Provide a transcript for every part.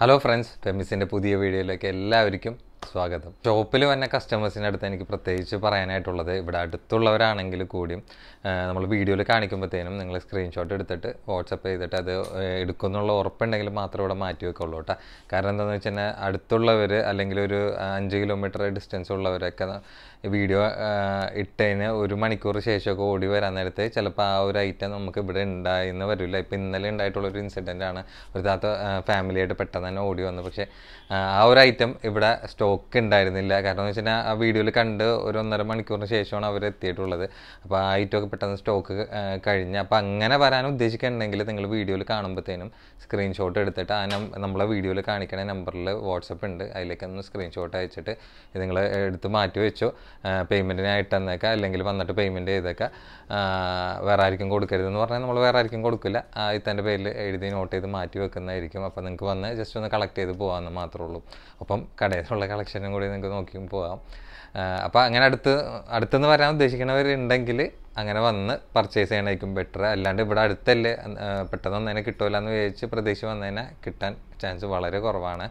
Hello friends ഫെമിസിന്റെ പുതിയ വീഡിയോയിലേക്ക് എല്ലാവർക്കും സ്വാഗതം. ഷോപ്പിൽ വന്ന കസ്റ്റമേഴ്സിന്റെ അടുത്ത് എനിക്ക് പ്രത്യേകിച്ച് പറയാനായിട്ടുള്ളത് ഇവിടെ അടുത്തുള്ളവരാണെങ്കിൽ കൂടിയും നമ്മൾ വീഡിയോയിൽ കാണിക്കുമ്പോഴത്തേനും നിങ്ങൾ സ്ക്രീൻഷോട്ട് എടുത്തിട്ട് വാട്സപ്പ് ചെയ്തിട്ട് അത് എടുക്കുന്നുള്ള ഉറപ്പുണ്ടെങ്കിൽ മാത്രം ഇവിടെ മാറ്റി വെക്കുള്ളൂ കേട്ടോ. കാരണം എന്താണെന്ന് വെച്ച് കഴിഞ്ഞാൽ അടുത്തുള്ളവർ അല്ലെങ്കിൽ ഒരു അഞ്ച് കിലോമീറ്റർ ഡിസ്റ്റൻസ് ഉള്ളവരൊക്കെ വീഡിയോ ഇട്ടതിന് ഒരു മണിക്കൂർ ശേഷമൊക്കെ ഓടി വരാൻ നേരത്ത് ചിലപ്പോൾ ആ ഒരു ഐറ്റം നമുക്ക് ഇവിടെ ഉണ്ടായിന്ന് വരില്ല. ഇപ്പം ഇന്നലെ ഉണ്ടായിട്ടുള്ള ഒരു ഇൻസിഡന്റ് ആണ്. ഒരു താത്ത ഫാമിലിയായിട്ട് പെട്ടെന്ന് തന്നെ ഓടി വന്നു. പക്ഷേ ആ, ഒരു ഐറ്റം ഇവിടെ സ്റ്റോക്ക് ഉണ്ടായിരുന്നില്ല കാരണം എന്ന് വെച്ചാൽ ആ വീഡിയോയിൽ കണ്ട് ഒരു ഒന്നര മണിക്കൂറിന് ശേഷമാണ് അവർ എത്തിയിട്ടുള്ളത്. അപ്പോൾ ആ ഐറ്റം ഒക്കെ പെട്ടെന്ന് സ്റ്റോക്ക് കഴിഞ്ഞ്. അപ്പോൾ അങ്ങനെ വരാൻ ഉദ്ദേശിക്കുന്നുണ്ടെങ്കിൽ നിങ്ങൾ വീഡിയോയിൽ കാണുമ്പോഴത്തേനും സ്ക്രീൻഷോട്ട് എടുത്തിട്ട് ആ നമ്മളെ വീഡിയോയിൽ കാണിക്കുന്ന നമ്പറിൽ വാട്സപ്പ് ഉണ്ട് അതിലേക്ക് ഒന്ന് സ്ക്രീൻഷോട്ട് അയച്ചിട്ട് നിങ്ങൾ എടുത്ത് മാറ്റി വെച്ചോ. പേയ്മെന്റിനായിട്ട് തന്നേക്കാം അല്ലെങ്കിൽ വന്നിട്ട് പേയ്മെന്റ് ചെയ്തേക്കാം. വേറെ ആർക്കും കൊടുക്കരുതെന്ന് പറഞ്ഞാൽ നമ്മൾ വേറെ ആർക്കും കൊടുക്കില്ല. ഇത്തന്റെ പേരിൽ എഴുതി നോട്ട് ചെയ്ത് മാറ്റി വെക്കുന്നതായിരിക്കും. അപ്പോൾ നിങ്ങൾക്ക് വന്ന് ജസ്റ്റ് ഒന്ന് കളക്ട് ചെയ്ത് പോകാമെന്ന് മാത്രമേ ഉള്ളൂ അപ്പം കടയിലുള്ള കളക്ഷനും കൂടി നിങ്ങൾക്ക് നോക്കിയും പോകാം അപ്പോൾ അങ്ങനെ അടുത്ത് അടുത്തുനിന്ന് വരാൻ ഉദ്ദേശിക്കുന്നവരുണ്ടെങ്കിൽ അങ്ങനെ വന്ന് പർച്ചേസ് ചെയ്യണമായിരിക്കും ബെറ്റർ അല്ലാണ്ട് ഇവിടെ അടുത്തല്ലേ പെട്ടെന്ന് വന്നതിനെ കിട്ടുമല്ലോ എന്ന് വിചാരിച്ച് പ്രതീക്ഷ വന്നതിനെ കിട്ടാൻ ചാൻസ് വളരെ കുറവാണ്.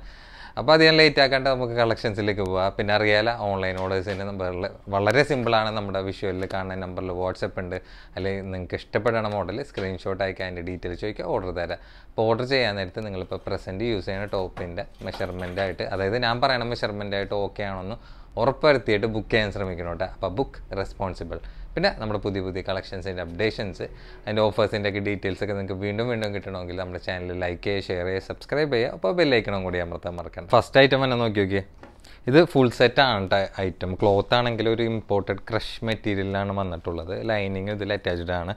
അപ്പോൾ അധികം ലേറ്റ് ആക്കാണ്ട് നമുക്ക് കളക്ഷൻസിലേക്ക് പോവാം. പിന്നെ അറിയാല ഓൺലൈൻ ഓർഡേഴ്സിന്റെ നമ്പറിൽ വളരെ സിമ്പിളാണ് നമ്മുടെ വിഷ്വലിൽ കാണുന്ന നമ്പറിൽ വാട്സപ്പ് ഉണ്ട്. അല്ലെങ്കിൽ നിങ്ങൾക്ക് ഇഷ്ടപ്പെടുന്ന മോഡൽ സ്ക്രീൻഷോട്ട് അയക്കുക അതിന്റെ ഡീറ്റെയിൽസ് ചോദിക്കുക ഓർഡർ തരാം. അപ്പോൾ ഓർഡർ ചെയ്യാൻ നേരത്ത് നിങ്ങളിപ്പോൾ പ്രസന്റ് യൂസ് ചെയ്യുന്ന ടോപ്പിന്റെ മെഷർമെന്റ് ആയിട്ട് അതായത് ഞാൻ പറയണ മെഷർമെന്റ് ആയിട്ട് ഓക്കെ ആണെന്ന് ഉറപ്പുവരുത്തിയിട്ട് ബുക്ക് ചെയ്യാൻ ശ്രമിക്കണം കേട്ടോ അപ്പോൾ ബുക്ക് റെസ്പോൺസിബിൾ പിന്നെ നമ്മുടെ പുതിയ പുതിയ കളക്ഷൻസിന്റെ അപ്ഡേഷൻസ് അതിന്റെ ഓഫേഴ്സിന്റെ ഒക്കെ ഡീറ്റെയിൽസ് നിങ്ങൾക്ക് വീണ്ടും വീണ്ടും കിട്ടണമെങ്കിൽ നമ്മുടെ ചാനൽ ലൈക്ക് ചെയ്യുക ഷെയർ ചെയ്യുക സബ്സ്ക്രൈബ് ചെയ്യുക. അപ്പോൾ ബെല്ലൈക്കണം കൂടി അമർത്താൻ മറക്കണം ഫസ്റ്റ് ഐറ്റം തന്നെ നോക്കി നോക്കിയേ. ഇത് ഫുൾ സെറ്റ് ആണ് ഐറ്റം ക്ലോത്ത് ആണെങ്കിൽ ഒരു ഇമ്പോർട്ടഡ് ക്രഷ് മെറ്റീരിയലാണ് വന്നിട്ടുള്ളത്. ലൈനിങ് ഇതിൽ അറ്റാച്ച്ഡ് ആണ്.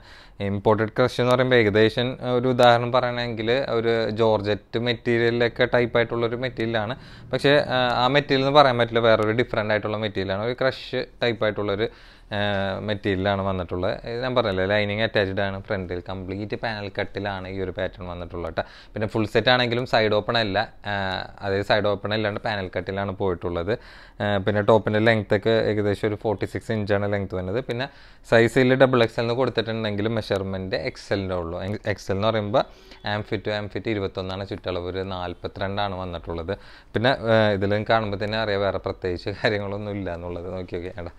ഇമ്പോർട്ടഡ് ക്രഷ് എന്ന് പറയുമ്പോൾ ഏകദേശം ഒരു ഉദാഹരണം പറയണമെങ്കിൽ ഒരു ജോർജറ്റ് മെറ്റീരിയലൊക്കെ ടൈപ്പ് ആയിട്ടുള്ള ഒരു മെറ്റീരിയലാണ് പക്ഷേ ആ, മെറ്റീരിയൽ എന്ന് പറയാൻ പറ്റില്ല. വേറൊരു ഡിഫറെന്റ് ആയിട്ടുള്ള മെറ്റീരിയലാണ് ഒരു ക്രഷ് ടൈപ്പ് ആയിട്ടുള്ളൊരു മെറ്റീരിയലാണ് വന്നിട്ടുള്ളത്. ഞാൻ പറഞ്ഞല്ലേ ലൈനിങ് അറ്റാച്ച്ഡ് ആണ് ഫ്രണ്ടിൽ കംപ്ലീറ്റ് പാനൽ കട്ടിലാണ് ഈ ഒരു പാറ്റേൺ വന്നിട്ടുള്ളത് കേട്ടോ പിന്നെ ഫുൾ സെറ്റ് ആണെങ്കിലും സൈഡ് ഓപ്പൺ അല്ല. അതായത് സൈഡ് ഓപ്പൺ അല്ലാണ്ട് പാനൽ കട്ടിലാണ് പോയിട്ടുള്ളത്. പിന്നെ ടോപ്പിന്റെ ലെങ്ത് ഒക്കെ ഏകദേശം ഒരു ഫോർട്ടി സിക്സ് ഇഞ്ചാണ് ലെങ്ത് വരുന്നത് പിന്നെ സൈസിൽ ഡബിൾ എക്സൽ എന്ന് കൊടുത്തിട്ടുണ്ടെങ്കിലും മെഷർമെന്റ് എക്സലിന്റെ ഉള്ളൂ. എക്സൽ എന്ന് പറയുമ്പോൾ ആംഫിറ്റ് ആംഫിറ്റ് ഇരുപത്തൊന്നാണ് ചുറ്റളവ് ഒരു നാൽപ്പത്തിരണ്ടാണ് വന്നിട്ടുള്ളത്. പിന്നെ ഇതിലും കാണുമ്പോൾ തന്നെ അറിയാം വേറെ പ്രത്യേകിച്ച് കാര്യങ്ങളൊന്നും ഇല്ല എന്നുള്ളത്. നോക്കി നോക്കി ഏട്ടാ.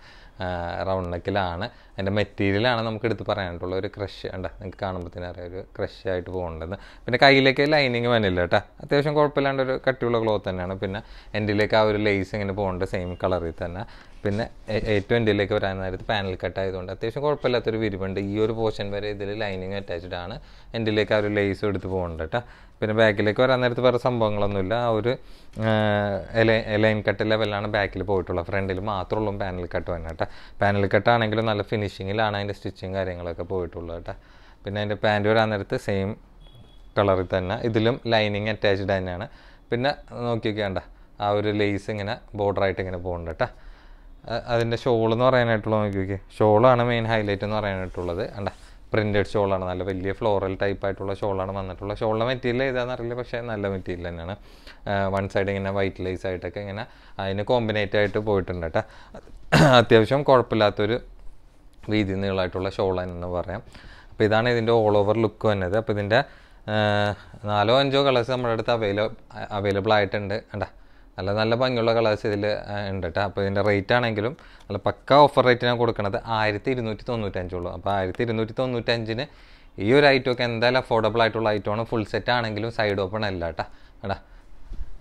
റൗണ്ട് നെക്കിലാണ് അതിന്റെ മെറ്റീരിയലാണ് നമുക്ക് എടുത്ത് പറയാനായിട്ടുള്ള ഒരു ക്രഷ് ഉണ്ട് നിങ്ങൾക്ക് കാണുമ്പോൾ തന്നെ അറിയാം. ഒരു ക്രഷ് ആയിട്ട് പോകേണ്ടത്. പിന്നെ കയ്യിലേക്ക് ലൈനിങ് വന്നില്ല കേട്ടോ. അത്യാവശ്യം കുഴപ്പമില്ലാണ്ട് ഒരു കട്ടിയുള്ള ക്ലോത്ത് തന്നെയാണ്. പിന്നെ എന്റിലേക്ക് ആ ഒരു ലേസ് ഇങ്ങനെ പോകേണ്ടത് സെയിം കളറിൽ തന്നെ. പിന്നെ ഏറ്റവും എന്റിലേക്ക് വരാൻ നേരത്ത് പാനൽ കട്ട് ആയതുകൊണ്ട് അത്യാവശ്യം കുഴപ്പമില്ലാത്തൊരു വിരിവുണ്ട്. ഈ ഒരു പോർഷൻ വരെ ഇതിൽ ലൈനിങ് അറ്റാച്ച്ഡ് ആണ്. എൻഡിലേക്ക് ആ ഒരു ലേസും എടുത്ത് പോകുന്നുണ്ട് കേട്ടോ. പിന്നെ ബാക്കിലേക്ക് വരാൻ നേരത്ത് വേറെ സംഭവങ്ങളൊന്നുമില്ല. ആ ഒരു ലൈൻ കട്ട് ലെവലാണ് ബാക്കിൽ പോയിട്ടുള്ളത്. ഫ്രണ്ടിൽ മാത്രമേ ഉള്ളൂ പാനൽ കട്ട് വന്നെ കേട്ടോ. പാനൽ കട്ടാണെങ്കിലും നല്ല ഫിനിഷിങ്ങിലാണ് അതിന്റെ സ്റ്റിച്ചിങ് കാര്യങ്ങളൊക്കെ പോയിട്ടുള്ളത് കേട്ടോ. പിന്നെ അതിന്റെ പാന്റ് വരാൻ നേരത്ത് സെയിം കളറിൽ തന്നെ. ഇതിലും ലൈനിങ് അറ്റാച്ച്ഡ് തന്നെയാണ്. പിന്നെ നോക്കി നോക്കിയാണ്ട ആ ഒരു ലേസ് ഇങ്ങനെ ബോർഡറായിട്ട് ഇങ്ങനെ പോകുന്നുണ്ട് കേട്ടോ. അതിന്റെ ഷോൾ എന്ന് പറയാനായിട്ടുള്ള നോക്കി നോക്കി ഷോളാണ് മെയിൻ ഹൈലൈറ്റ് എന്ന് പറയാനായിട്ടുള്ളത്. അണ്ട പ്രിന്റഡ് ഷോളാണ് നല്ല വലിയ ഫ്ലോറൽ ടൈപ്പ് ആയിട്ടുള്ള ഷോളാണ് വന്നിട്ടുള്ള ഷോളിന്റെ മെറ്റീരിയൽ ഏതാണെന്ന് അറിയില്ല പക്ഷേ നല്ല മെറ്റീരിയൽ തന്നെയാണ്. വൺ സൈഡ് ഇങ്ങനെ വൈറ്റ് ലൈസ് ആയിട്ടൊക്കെ ഇങ്ങനെ അതിന് കോമ്പിനേറ്റ് ആയിട്ട് പോയിട്ടുണ്ട് കേട്ടോ. അത്യാവശ്യം കുഴപ്പമില്ലാത്തൊരു വീതി നീളമായിട്ടുള്ള ഷോൾ എന്ന് പറയാം. അപ്പോൾ ഇതാണ് ഇതിന്റെ ഓൾ ഓവർ ലുക്ക് വന്നത്. അപ്പോൾ ഇതിന്റെ നാലോ അഞ്ചോ കളേഴ്സ് നമ്മുടെ അടുത്ത് അവൈലബിൾ അവൈലബിൾ ആയിട്ടുണ്ട്. കണ്ടാ? നല്ല നല്ല ഭംഗിയുള്ള കളേഴ്സ് ഇതിൽ ഉണ്ട് കേട്ടോ അപ്പോൾ ഇതിന്റെ റേറ്റ് ആണെങ്കിലും നല്ല പക്ക ഓഫർ റേറ്റ് ഞാൻ കൊടുക്കുന്നത് ആയിരത്തി ഇരുന്നൂറ്റി തൊണ്ണൂറ്റഞ്ചുള്ളൂ അപ്പോൾ ആയിരത്തി ഇരുന്നൂറ്റി തൊണ്ണൂറ്റഞ്ചിന് ഈ ഒരു ഐറ്റം ഒക്കെ എന്തായാലും അഫോർഡബിൾ ആയിട്ടുള്ള ഐറ്റമാണ് ഫുൾ സെറ്റ് ആണെങ്കിലും സൈഡ് ഓപ്പൺ അല്ല കേട്ടോ എടാ